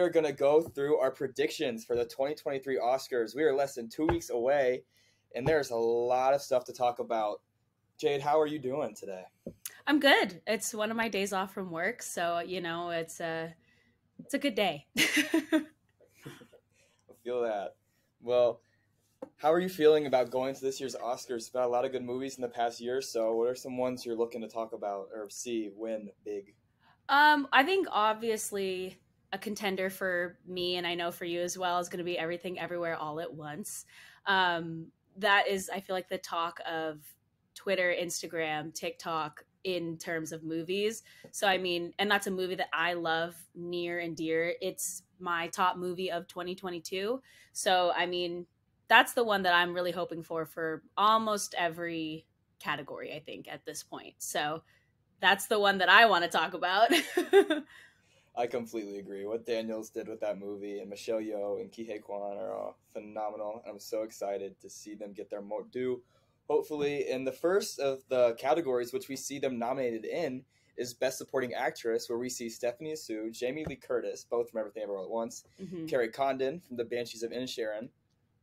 we are going to go through our predictions for the 2023 Oscars. We are less than two weeks away, and there's a lot of stuff to talk about. Jade, how are you doing today? I'm good. It's one of my days off from work, so you know it's a it's a good day. I feel that. Well, how are you feeling about going to this year's Oscars? About a lot of good movies in the past year. So, what are some ones you're looking to talk about or see win big? Um, I think obviously a contender for me, and I know for you as well, is going to be Everything Everywhere All at Once. Um, that is, I feel like the talk of Twitter, Instagram, TikTok in terms of movies. So I mean, and that's a movie that I love near and dear. It's my top movie of 2022. So I mean, that's the one that I'm really hoping for for almost every category, I think, at this point. So that's the one that I want to talk about. I completely agree. What Daniels did with that movie and Michelle Yeoh and Ke Huy Quan are all phenomenal. I'm so excited to see them get their more due. Hopefully, in the first of the categories which we see them nominated in is Best Supporting Actress, where we see Stephanie Hsu, Jamie Lee Curtis, both from Everything Everywhere at Once, mm-hmm. Kerry Condon from The Banshees of Inisherin,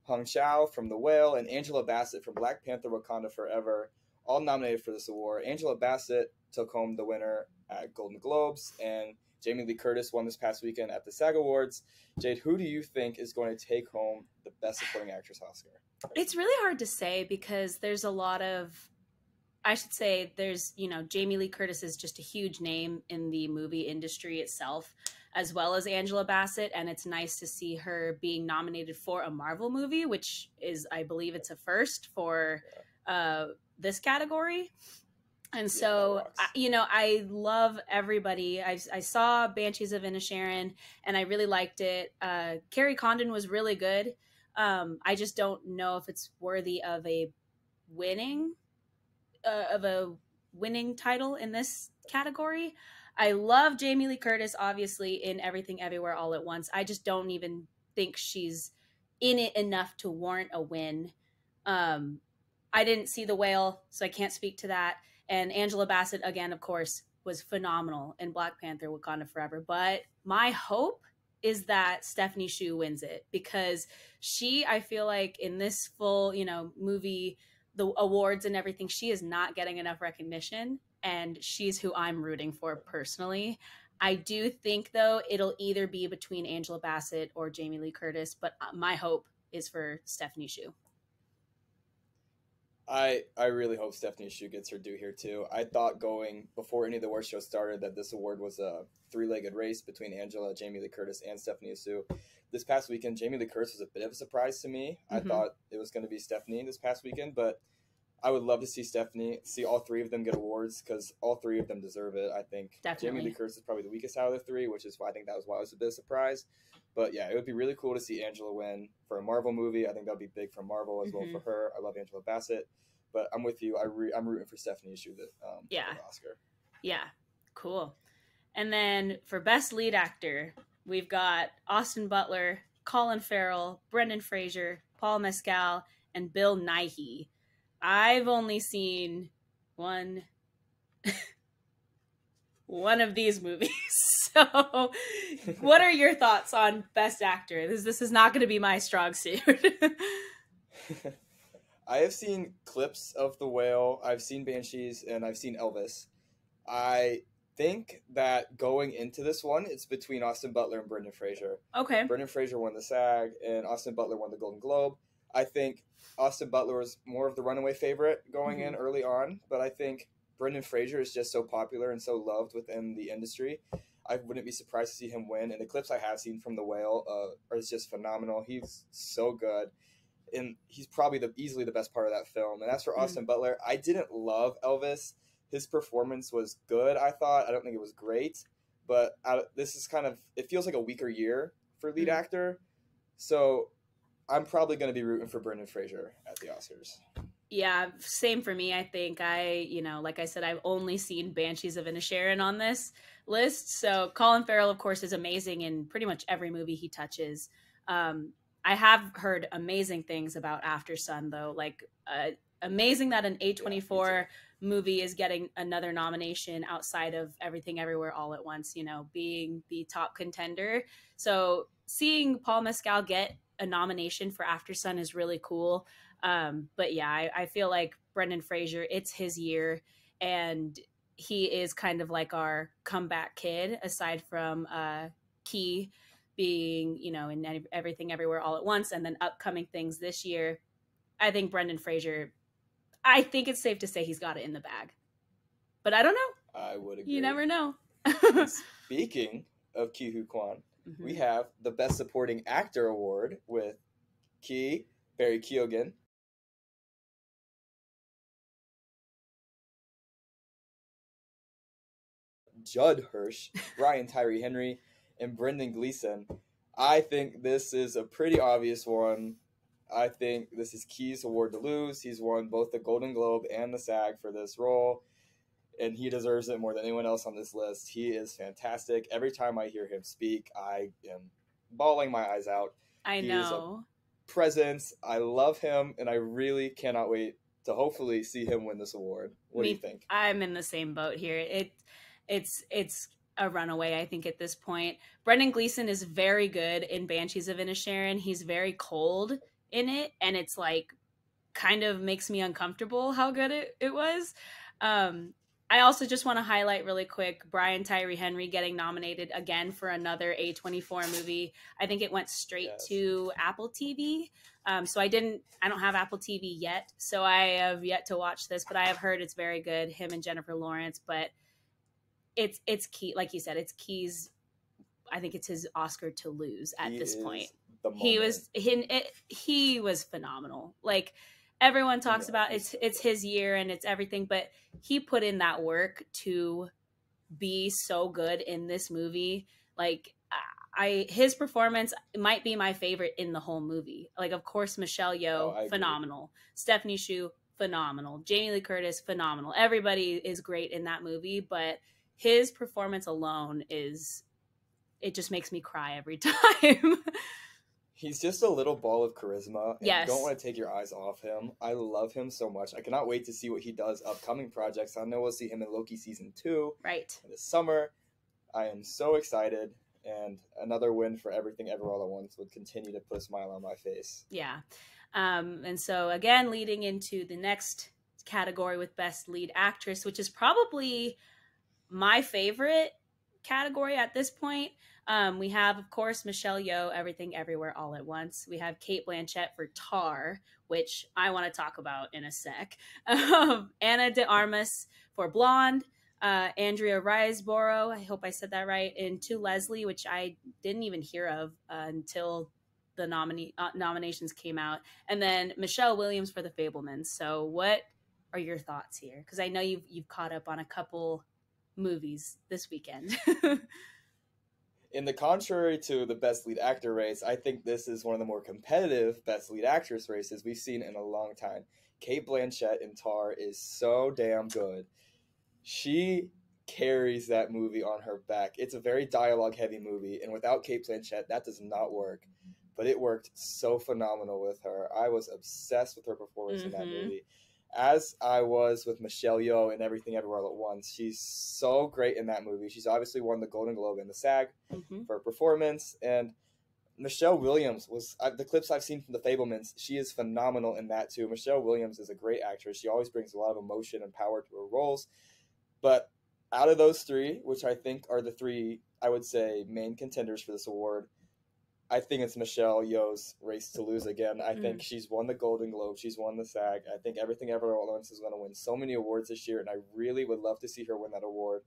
Hong Chau from The Whale, and Angela Bassett from Black Panther Wakanda Forever, all nominated for this award. Angela Bassett took home the winner at Golden Globes, and Jamie Lee Curtis won this past weekend at the SAG Awards. Jade, who do you think is going to take home the Best Supporting Actress Oscar? It's really hard to say because there's a lot of I should say there's, you know, Jamie Lee Curtis is just a huge name in the movie industry itself as well as Angela Bassett. And it's nice to see her being nominated for a Marvel movie, which is, I believe, it's a first for uh, this category. And so, yeah, you know, I love everybody. I, I saw Banshees of Inisherin and I really liked it. Uh, Kerry Condon was really good. Um, I just don't know if it's worthy of a winning, uh, of a winning title in this category. I love Jamie Lee Curtis, obviously, in Everything Everywhere All at Once. I just don't even think she's in it enough to warrant a win. Um, I didn't see The Whale, so I can't speak to that. And Angela Bassett, again, of course, was phenomenal in Black Panther Wakanda Forever. But my hope is that Stephanie Hsu wins it because she, I feel like, in this full, you know, movie, the awards and everything, she is not getting enough recognition and she's who I'm rooting for personally. I do think though it'll either be between Angela Bassett or Jamie Lee Curtis, but uh, my hope is for Stephanie Hsu. I I really hope Stephanie Hsu gets her due here too. I thought going before any of the award shows started that this award was a three-legged race between Angela, Jamie Lee Curtis, and Stephanie Hsu. This past weekend, Jamie Lee Curtis was a bit of a surprise to me. Mm-hmm. I thought it was going to be Stephanie this past weekend, but I would love to see Stephanie, see all three of them get awards because all three of them deserve it. I think Definitely. Jamie Lee Curtis is probably the weakest out of the three, which is why I think that was why I was a bit surprised. But yeah, it would be really cool to see Angela win for a Marvel movie. I think that would be big for Marvel as mm-hmm. well for her. I love Angela Bassett, but I'm with you. I re- I'm rooting for Stephanie Hsu the um, yeah Oscar. Yeah, cool. And then for best lead actor, we've got Austin Butler, Colin Farrell, Brendan Fraser, Paul Mescal, and Bill Nighy I've only seen one one of these movies. So, what are your thoughts on Best Actor? This this is not going to be my strong suit. I have seen clips of The Whale. I've seen Banshees, and I've seen Elvis. I think that going into this one, it's between Austin Butler and Brendan Fraser. Okay. Brendan Fraser won the SAG, and Austin Butler won the Golden Globe. I think Austin Butler was more of the runaway favorite going mm-hmm. in early on, but I think Brendan Fraser is just so popular and so loved within the industry. I wouldn't be surprised to see him win. And the clips I have seen from The Whale uh, are just phenomenal. He's so good, and he's probably the easily the best part of that film. And as for mm-hmm. Austin Butler, I didn't love Elvis. His performance was good. I thought. I don't think it was great, but I, this is kind of it feels like a weaker year for lead mm-hmm. actor. So I'm probably going to be rooting for Brendan Fraser at the Oscars. Yeah, same for me. I think I, you know, like I said, I've only seen Banshees of Inisherin on this list. So Colin Farrell, of course, is amazing in pretty much every movie he touches. Um, I have heard amazing things about Aftersun, though. Like, uh, amazing that an A24 yeah, movie is getting another nomination outside of Everything Everywhere All at Once, you know, being the top contender. So seeing Paul Mescal get a nomination for Aftersun is really cool. Um, but yeah, I, I feel like Brendan Fraser, it's his year, and he is kind of like our comeback kid, aside from uh, Ke being, you know, in everything everywhere all at once, and then upcoming things this year. I think Brendan Fraser. I think it's safe to say he's got it in the bag, but I don't know. I would agree. You never know. Speaking of Ke Huy Quan, mm-hmm. we have the Best Supporting Actor award with Ke, Barry Keoghan, Judd Hirsch, Brian Tyree Henry, and Brendan Gleeson. I think this is a pretty obvious one. I think this is Ke's award to lose. He's won both the Golden Globe and the SAG for this role, and he deserves it more than anyone else on this list. He is fantastic. Every time I hear him speak, I am bawling my eyes out. I he know. presence. I love him, and I really cannot wait to hopefully see him win this award. What Me, do you think? I'm in the same boat here. It it's it's a runaway, I think, at this point. Brendan Gleeson is very good in Banshees of Inisherin. He's very cold in it, and it's like kind of makes me uncomfortable how good it, it was. Um, I also just want to highlight really quick Brian Tyree Henry getting nominated again for another A24 movie. I think it went straight yes. to Apple TV. Um, so I didn't, I don't have Apple TV yet. So I have yet to watch this, but I have heard it's very good. Him and Jennifer Lawrence. But it's it's Ke like you said it's Ke's i think it's his oscar to lose at he this point he was he, it, he was phenomenal like everyone talks yeah. about it's it's his year and it's everything but he put in that work to be so good in this movie like I his performance might be my favorite in the whole movie. Like of course Michelle Yeoh, oh, phenomenal. Stephanie Hsu, phenomenal. Jamie Lee Curtis, phenomenal. Everybody is great in that movie, but his performance alone is it just makes me cry every time. He's just a little ball of charisma. And yes. You don't want to take your eyes off him. I love him so much. I cannot wait to see what he does upcoming projects. I know we'll see him in Loki season two. Right. This summer. I am so excited. And another win for everything ever all at once would continue to put a smile on my face. Yeah. Um, and so again, leading into the next category with best lead actress, which is probably my favorite category at this point. Um, we have, of course, Michelle Yeoh, Everything Everywhere All at Once. We have Cate Blanchett for Tar, which I want to talk about in a sec. Um, Ana de Armas for Blonde. Uh, Andrea Riseborough, I hope I said that right, and To Leslie, which I didn't even hear of uh, until the nominee uh, nominations came out, and then Michelle Williams for The Fabelmans. So, what are your thoughts here? Because I know you've you've caught up on a couple movies this weekend. in the contrary to the best lead actor race, I think this is one of the more competitive best lead actress races we've seen in a long time. Cate Blanchett in Tar is so damn good. She carries that movie on her back. It's a very dialogue heavy movie, and without Cate Blanchett, that does not work. But it worked so phenomenal with her. I was obsessed with her performance mm-hmm. in that mm-hmm. movie as I was with Michelle Yeoh and Everything Everywhere All at Once. She's so great in that movie. She's obviously won the Golden Globe and the SAG mm-hmm. for performance. And Michelle Williams was uh, the clips I've seen from The Fabelmans. She is phenomenal in that too. Michelle Williams is a great actress. She always brings a lot of emotion and power to her roles. But out of those three, which I think are the three I would say main contenders for this award, I think it's Michelle Yeoh's race to lose again. I mm. think she's won the Golden Globe. She's won the SAG. I think Everything Ever All at Once is going to win so many awards this year, and I really would love to see her win that award.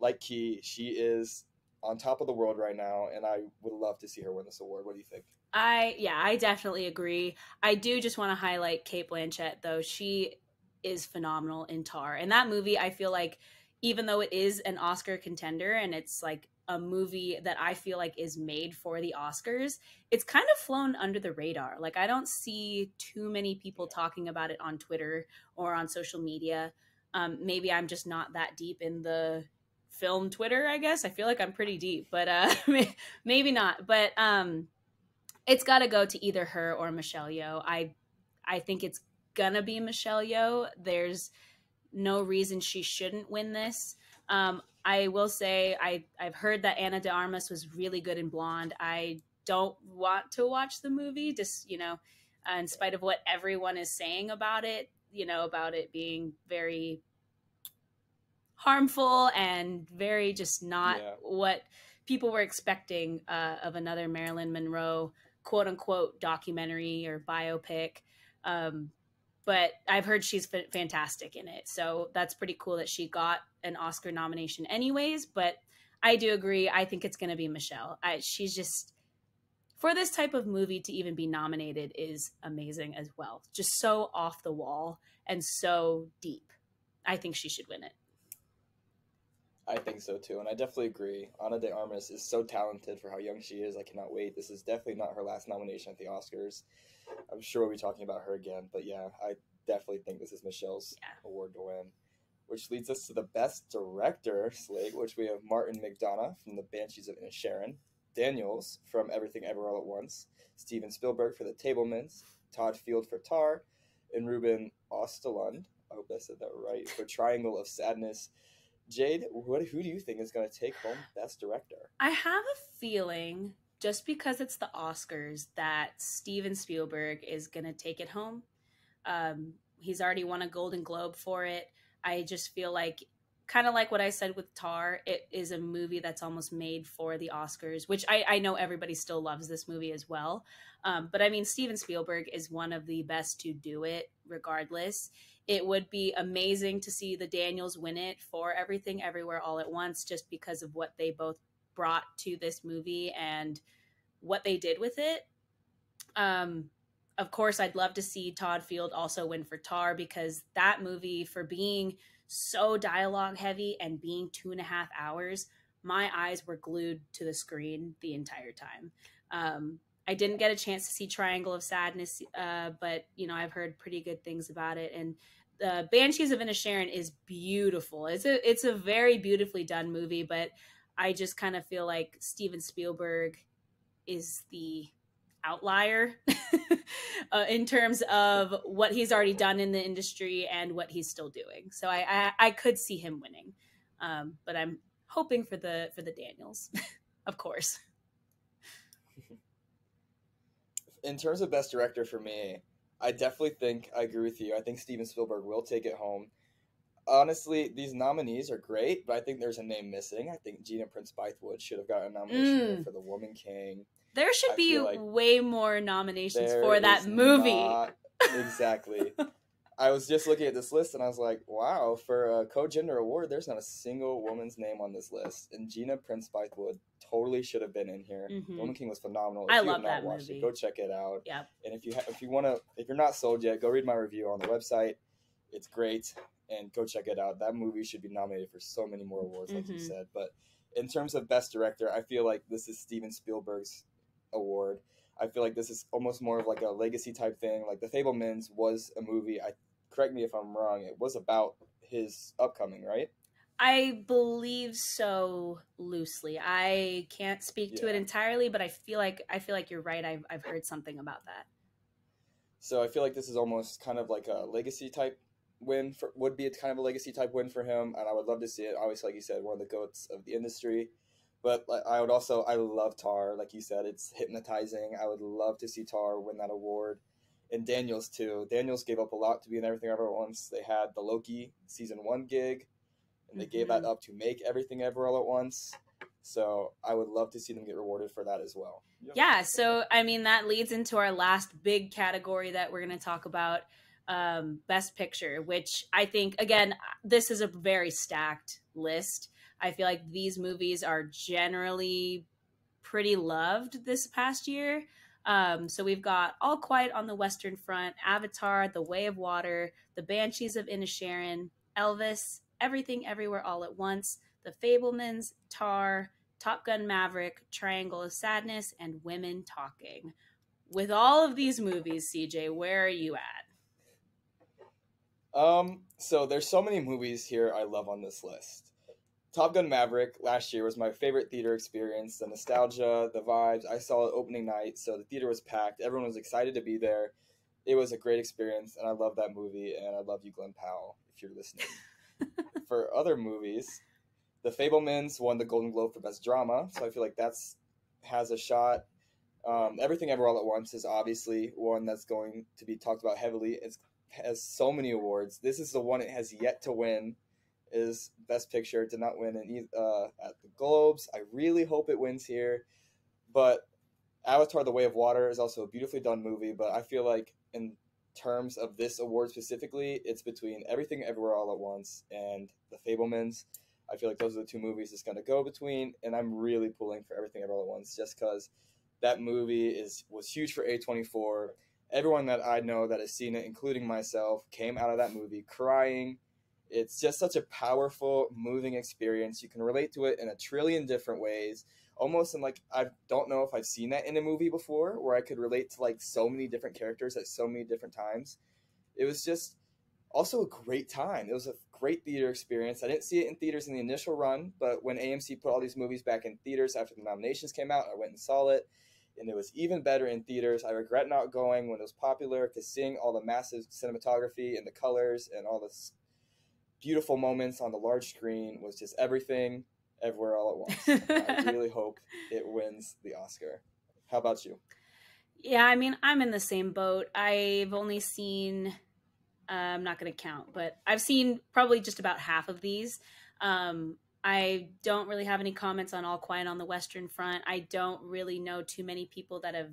Like Ke, she is on top of the world right now, and I would love to see her win this award. What do you think? I yeah, I definitely agree. I do just want to highlight Cate Blanchett though. She is phenomenal in Tar. And that movie, I feel like even though it is an Oscar contender and it's like a movie that I feel like is made for the Oscars, it's kind of flown under the radar. Like I don't see too many people talking about it on Twitter or on social media. Um, maybe I'm just not that deep in the film Twitter. I guess I feel like I'm pretty deep, but uh, maybe not. But um, it's got to go to either her or Michelle Yeoh. I I think it's gonna be Michelle Yeoh. There's no reason she shouldn't win this. Um, I will say I I've heard that Ana de Armas was really good in Blonde. I don't want to watch the movie, just you know, in spite of what everyone is saying about it. You know, about it being very harmful and very just not Yeah. what people were expecting uh, of another Marilyn Monroe quote unquote documentary or biopic. Um, but I've heard she's f- fantastic in it. So that's pretty cool that she got an Oscar nomination, anyways. But I do agree. I think it's going to be Michelle. I, she's just, for this type of movie to even be nominated is amazing as well. Just so off the wall and so deep. I think she should win it. I think so too, and I definitely agree. Ana de Armas is so talented for how young she is. I cannot wait. This is definitely not her last nomination at the Oscars. I'm sure we'll be talking about her again, but yeah, I definitely think this is Michelle's Yeah. award to win. Which leads us to the best director slate, which we have Martin McDonagh from The Banshees of Inisherin, Daniels from Everything Ever All at Once, Steven Spielberg for The Fabelmans, Todd Field for Tar, and Ruben Ostlund. I hope I said that right for Triangle of Sadness. Jade, what who do you think is going to take home Best Director? I have a feeling just because it's the Oscars that Steven Spielberg is going to take it home. Um, he's already won a Golden Globe for it. I just feel like, kind of like what I said with Tar, it is a movie that's almost made for the Oscars, which I, I know everybody still loves this movie as well. Um, but I mean, Steven Spielberg is one of the best to do it, regardless. It would be amazing to see the Daniels win it for Everything Everywhere All at Once, just because of what they both brought to this movie and what they did with it. Um, of course, I'd love to see Todd Field also win for Tar because that movie, for being so dialogue heavy and being two and a half hours, my eyes were glued to the screen the entire time. Um, I didn't get a chance to see Triangle of Sadness, uh, but you know I've heard pretty good things about it. And the Banshees of Inisherin is beautiful. It's a it's a very beautifully done movie, but I just kind of feel like Steven Spielberg is the outlier uh, in terms of what he's already done in the industry and what he's still doing. So I I, I could see him winning, um, but I'm hoping for the for the Daniels, of course. In terms of Best Director for me, I definitely think I agree with you. I think Steven Spielberg will take it home. Honestly, these nominees are great, but I think there's a name missing. I think Gina Prince Bythewood should have gotten a nomination Mm. for The Woman King. There should I be like way more nominations for that movie. not- exactly. I was just looking at this list and I was like, wow, for a co-gender award, there's not a single woman's name on this list. And Gina Prince Bythewood totally should have been in here. Mhm. Woman King was phenomenal. I you love have not that watched movie. it, go check it out. Yep. And if you ha- if you want to if you're not sold yet, go read my review on the website. It's great and go check it out. That movie should be nominated for so many more awards like you Mhm. said. But in terms of best director, I feel like this is Steven Spielberg's award. I feel like this is almost more of like a legacy type thing. Like The Fabelmans was a movie. I correct me if I'm wrong. It was about his upcoming, right? I believe so loosely. I can't speak to it entirely, but I feel like I feel like you're right. I've I've heard something about that. So I feel like this is almost kind of like a legacy type win for would be a kind of a legacy type win for him, and I would love to see it. Obviously, like you said, one of the goats of the industry. But like, I would also I love Tar, like you said, it's hypnotizing. I would love to see Tar win that award, and Daniels too. Daniels gave up a lot to be in Everything Ever Once. They had the Loki season one gig, and they gave that up to make Everything Ever All at Once. So I would love to see them get rewarded for that as well. Yeah, so I mean that leads into our last big category that we're going to talk about um best picture, which I think again this is a very stacked list. I feel like these movies are generally pretty loved this past year. Um, so we've got All Quiet on the Western Front, Avatar, The Way of Water, The Banshees of Inisherin, Elvis, Everything Everywhere All at Once, The Fabelmans, Tar, Top Gun Maverick, Triangle of Sadness, and Women Talking. With all of these movies, CJ, where are you at? Um, so there's so many movies here I love on this list. Top Gun Maverick last year was my favorite theater experience. The nostalgia, the vibes. I saw it opening night, so the theater was packed. Everyone was excited to be there. it was a great experience, and I love that movie, and I love you, Glenn Powell, if you're listening. for other movies, The Fabelmans won the Golden Globe for Best Drama, so I feel like that's has a shot. Um, Everything Ever All at Once is obviously one that's going to be talked about heavily. It has so many awards. This is the one it has yet to win. Is Best Picture did not win in, uh, at the Globes. I really hope it wins here, but Avatar: The Way of Water is also a beautifully done movie. But I feel like in terms of this award specifically, it's between Everything Everywhere All at Once and The Fabelmans. I feel like those are the two movies it's going to go between, and I'm really pulling for Everything Everywhere All at Once just because that movie is was huge for A24. Everyone that I know that has seen it, including myself, came out of that movie crying. It's just such a powerful, moving experience. You can relate to it in a trillion different ways. Almost in like I don't know if I've seen that in a movie before, where I could relate to like so many different characters at so many different times. It was just also a great time. It was a great theater experience. I didn't see it in theaters in the initial run, but when AMC put all these movies back in theaters after the nominations came out, I went and saw it and it was even better in theaters. I regret not going when it was popular because seeing all the massive cinematography and the colors and all the beautiful moments on the large screen was just everything, everywhere, all at once. I really hope it wins the Oscar. How about you? Yeah, I mean, I'm in the same boat. I've only seen, uh, I'm not going to count, but I've seen probably just about half of these. Um, I don't really have any comments on All Quiet on the Western Front. I don't really know too many people that have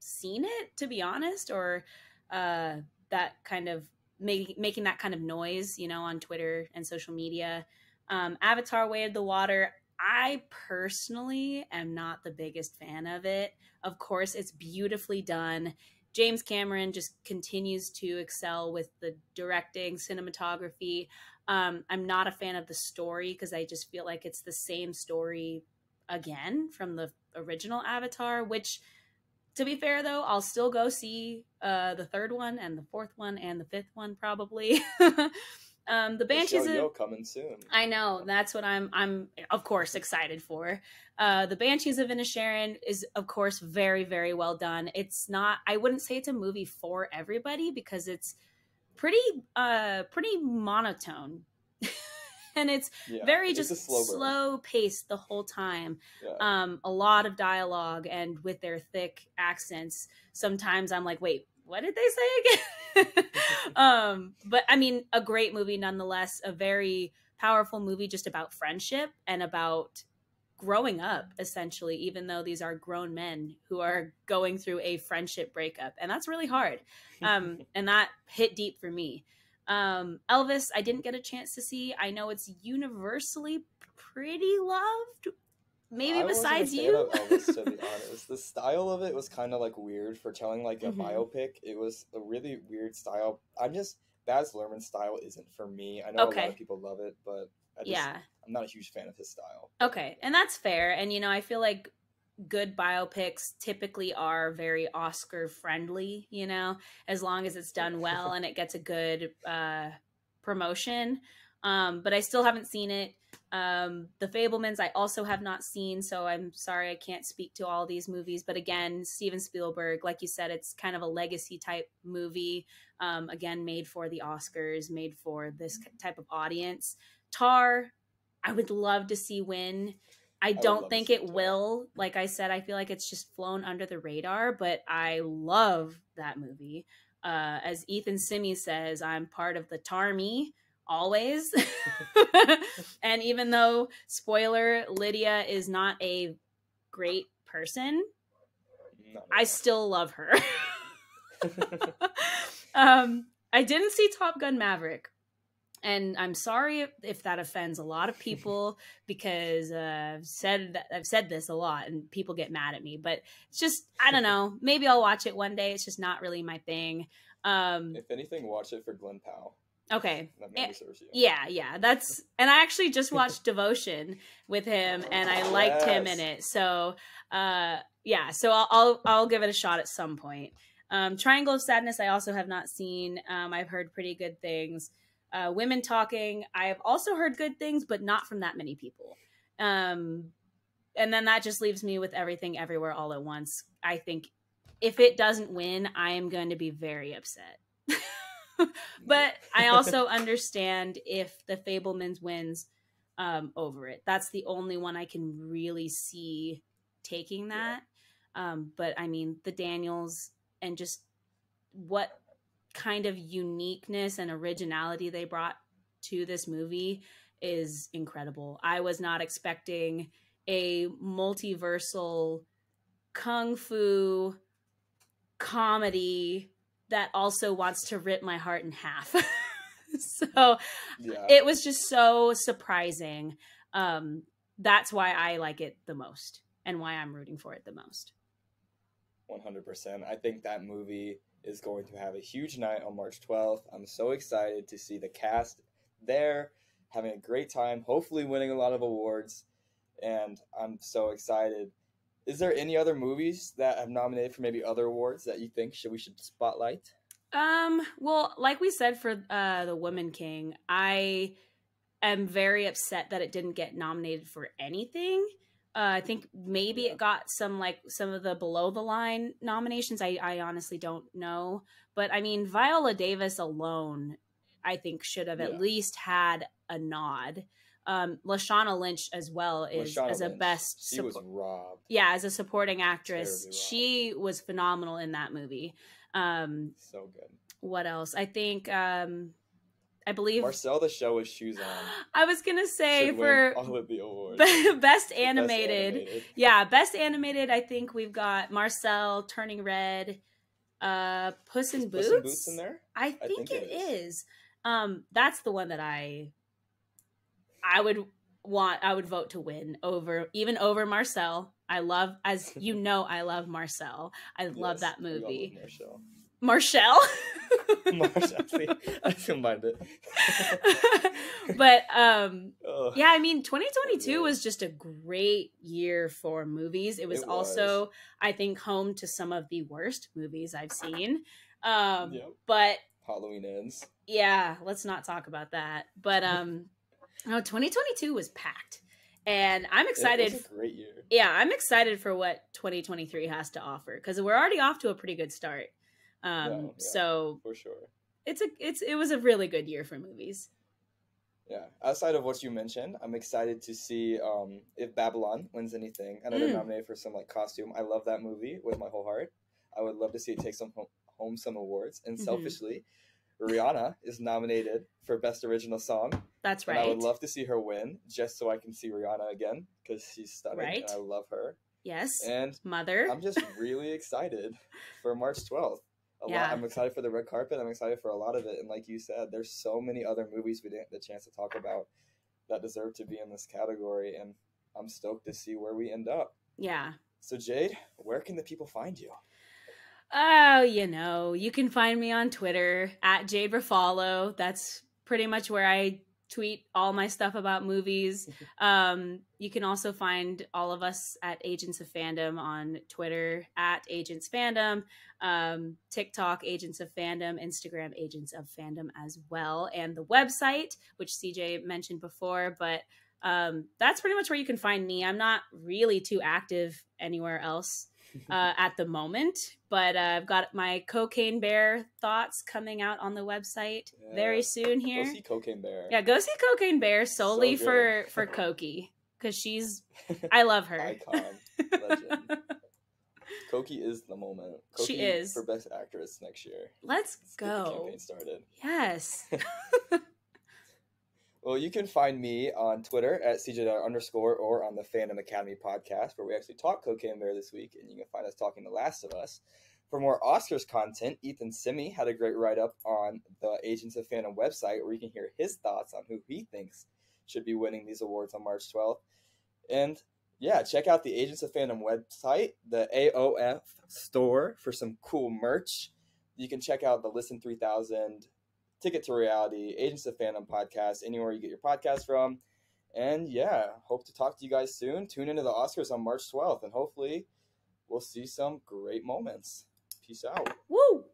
seen it, to be honest, or uh, that kind of make, making that kind of noise, you know, on Twitter and social media. Um, Avatar: Way of the Water. I personally am not the biggest fan of it. Of course, it's beautifully done. James Cameron just continues to excel with the directing, cinematography. Um, I'm not a fan of the story because I just feel like it's the same story again from the original Avatar, which to be fair though, I'll still go see uh, the third one and the fourth one and the fifth one probably. um, the Banshees of coming soon. I know that's what I'm. I'm of course excited for. Uh, the Banshees of Inisherin is of course very very well done. It's not. I wouldn't say it's a movie for everybody because it's pretty uh pretty monotone and it's yeah, very just slow, slow paced the whole time. Yeah. um a lot of dialogue and with their thick accents sometimes i'm like wait what did they say again? Um but i mean a great movie nonetheless a very powerful movie just about friendship and about growing up essentially even though these are grown men who are going through a friendship breakup and that's really hard. Um, and that hit deep for me um, elvis i didn't get a chance to see i know it's universally pretty loved maybe I besides you elvis to be honest the style of it was kind of like weird for telling like a mm-hmm. biopic it was a really weird style i'm just baz luhrmann's style isn't for me i know okay. a lot of people love it but just, yeah I'm not a huge fan of his style. Okay, and that's fair. And you know, I feel like good biopics typically are very Oscar friendly. You know, as long as it's done well and it gets a good uh, promotion. Um, but I still haven't seen it. Um, the Fabelmans I also have not seen, so I'm sorry I can't speak to all these movies. But again, Steven Spielberg, like you said, it's kind of a legacy type movie. Um, again, made for the Oscars, made for this type of audience. Tar, I would love to see win. I don't think it will. Like I said, I feel like it's just flown under the radar, but I love that movie. Uh, as Ethan Simi says, I'm part of the Tarmy always. and even though, spoiler, Lydia is not a great person, no. I still love her. um, I didn't see Top Gun Maverick, and I'm sorry if, if, that offends a lot of people because uh, I've said that, I've said this a lot and people get mad at me. But it's just I don't know. Maybe I'll watch it one day. It's just not really my thing. Um, if anything, watch it for Glenn Powell. Okay. Yeah, yeah. That's and I actually just watched Devotion with him and I liked yes. him in it. So uh yeah, so I'll, I'll I'll give it a shot at some point. Um Triangle of Sadness I also have not seen. Um I've heard pretty good things uh, women talking. I have also heard good things, but not from that many people. Um, and then that just leaves me with everything everywhere all at once. I think if it doesn't win, I am going to be very upset. but I also understand if the Fabelmans wins um, over it. That's the only one I can really see taking that. Yeah. Um, but I mean, the Daniels and just what kind of uniqueness and originality they brought to this movie is incredible. I was not expecting a multiversal kung fu comedy that also wants to rip my heart in half. so yeah. it was just so surprising. Um, that's why I like it the most and why I'm rooting for it the most. 100%. I think that movie is going to have a huge night on March 12th. I'm so excited to see the cast there, having a great time, hopefully winning a lot of awards. And I'm so excited. Is there any other movies that have nominated for maybe other awards that you think should we should spotlight? Um, well, like we said for uh the Woman King, I am very upset that it didn't get nominated for anything. Uh, I think maybe it got some like some of the below the line nominations. I, I honestly don't know, but I mean Viola Davis alone, I think should have yeah. at least had a nod. Um, Lashana Lynch as well is Lashana as a Lynch. best. She was robbed. Yeah, as a supporting actress, she was phenomenal in that movie. Um, so good. What else? I think. Um, I believe Marcel the shell with shoes on. I was gonna say for all of the awards. best, animated. best animated. Yeah, best animated. I think we've got Marcel turning red. Uh, Puss in Boots. Puss in Boots in there? I think, I think it, it is. is. Um, that's the one that I I would want I would vote to win over even over Marcel. I love as you know I love Marcel. I yes, love that movie. Marcel. Marshall. Marshall. I combined it. but um oh, yeah, I mean 2022 was just a great year for movies. It was, it was, also I think home to some of the worst movies I've seen. Um yep. but Halloween ends. Yeah, let's not talk about that. But um no, 2022 was packed. And I'm excited. great year. Yeah, I'm excited for what 2023 has to offer because we're already off to a pretty good start. Um, yeah, yeah, so for sure, it's a it's it was a really good year for movies. Yeah, outside of what you mentioned, I'm excited to see um, if Babylon wins anything. I know they're mm. nominated for some like costume. I love that movie with my whole heart. I would love to see it take some home, home some awards. And mm-hmm. selfishly, Rihanna is nominated for Best Original Song. That's right. And I would love to see her win, just so I can see Rihanna again because she's stunning right. and I love her. Yes. And Mother. I'm just really excited for March 12th. A yeah. lot. I'm excited for the red carpet. I'm excited for a lot of it. And like you said, there's so many other movies we didn't get the chance to talk about that deserve to be in this category. And I'm stoked to see where we end up. Yeah. So Jade, where can the people find you? Oh, you know, you can find me on Twitter at Jade Rafallo. That's pretty much where I tweet all my stuff about movies. Um, you can also find all of us at Agents of Fandom on Twitter at Agents Fandom, um, TikTok Agents of Fandom, Instagram Agents of Fandom as well, and the website, which CJ mentioned before, but um, that's pretty much where you can find me. I'm not really too active anywhere else uh, at the moment. But uh, I've got my Cocaine Bear thoughts coming out on the website yeah. very soon here. Go see Cocaine Bear. Yeah, go see Cocaine Bear solely so for for Cokie because she's I love her. Icon, legend. Cokie is the moment. She is for best actress next year. Let's, Let's go. campaign started. Yes. Well, you can find me on Twitter at CJ underscore or on the Fandom Academy podcast, where we actually talk Cocaine Bear this week, and you can find us talking The Last of Us. For more Oscars content, Ethan Simi had a great write up on the Agents of Fandom website, where you can hear his thoughts on who he thinks should be winning these awards on March 12th. And yeah, check out the Agents of Fandom website, the AOF store, for some cool merch. You can check out the Listen 3000 Ticket to Reality, Agents of Fandom podcast, anywhere you get your podcast from. And yeah, hope to talk to you guys soon. Tune into the Oscars on March 12th, and hopefully we'll see some great moments. Peace out. Woo!